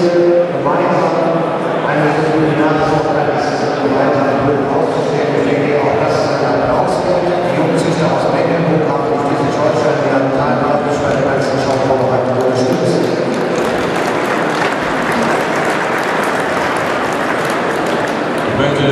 Ziel, gemeinsam eine Disziplinarsoftware, das ist gemeinsam Bildung aufzustellen. Ich denke auch, das ist eine Herausgabe. Die Jungs sicher aus Mecklenburg haben durch diese Scholzstein, die haben teilweise bei der ganzen Schauvorbereitung unterstützt. Ich möchte